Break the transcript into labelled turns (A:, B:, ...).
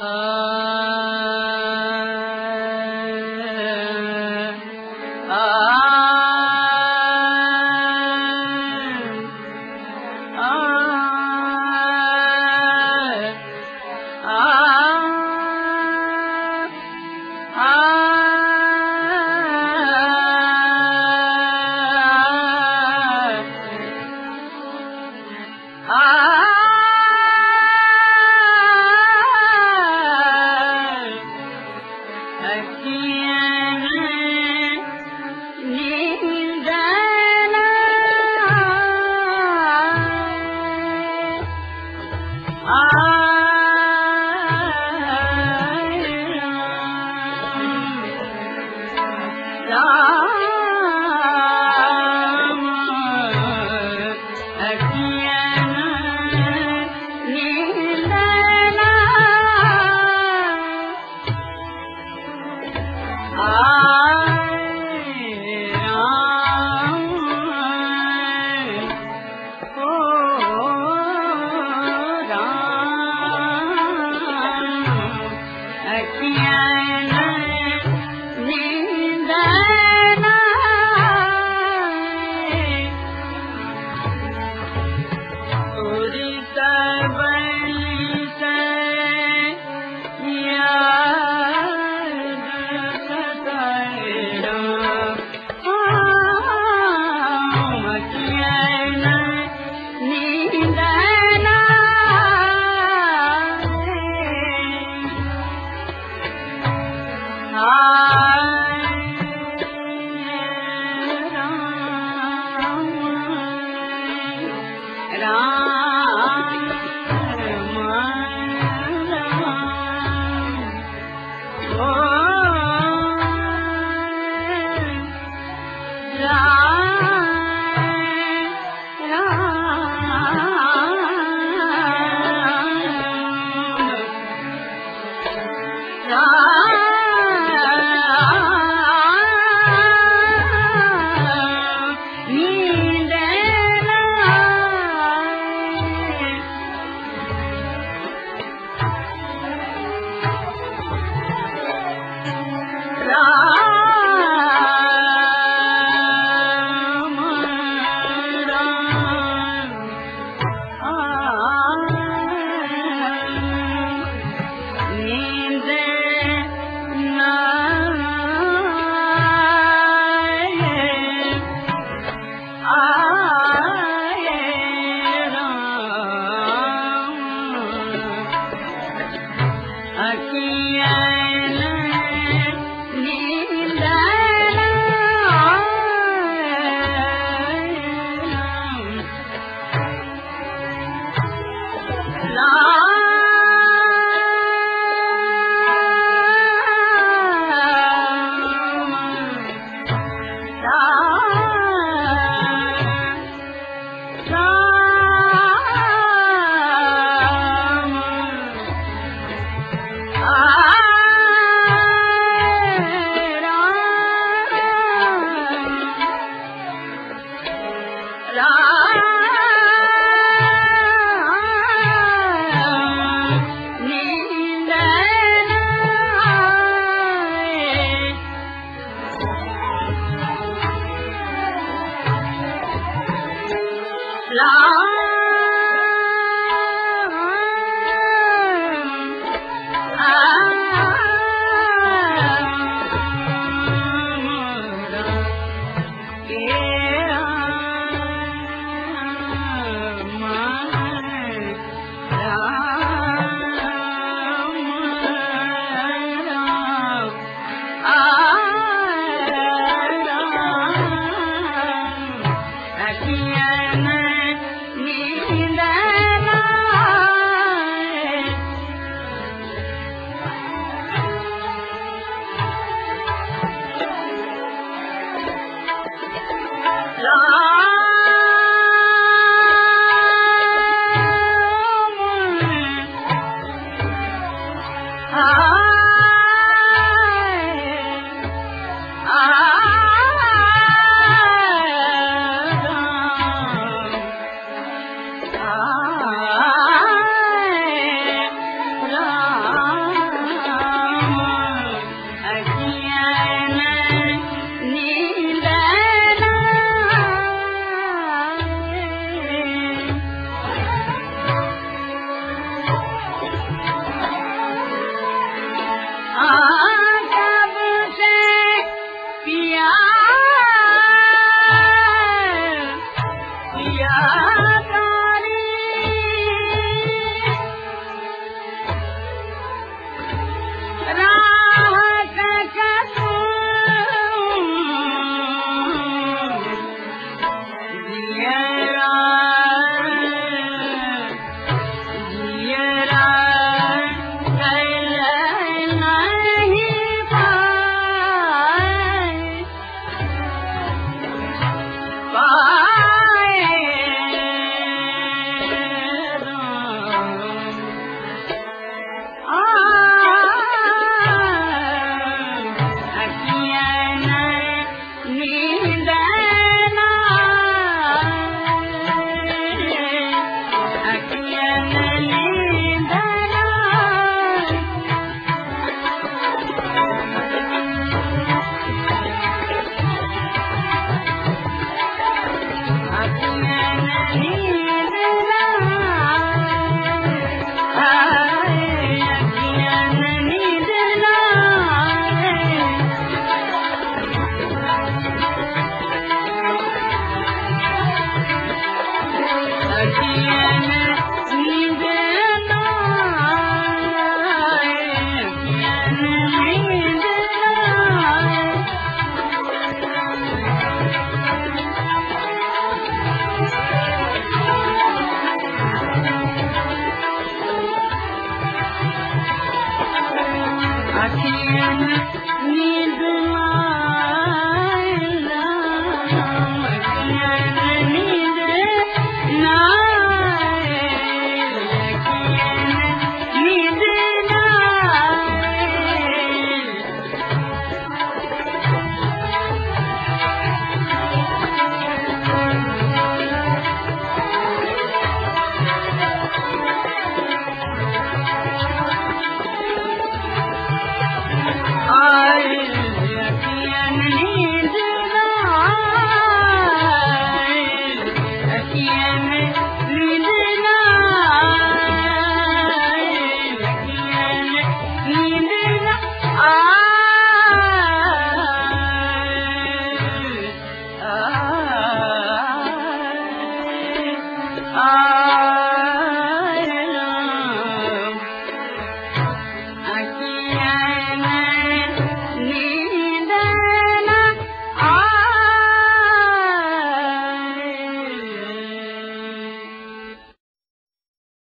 A: آه Narayan Ah. Lão Yeah. Musik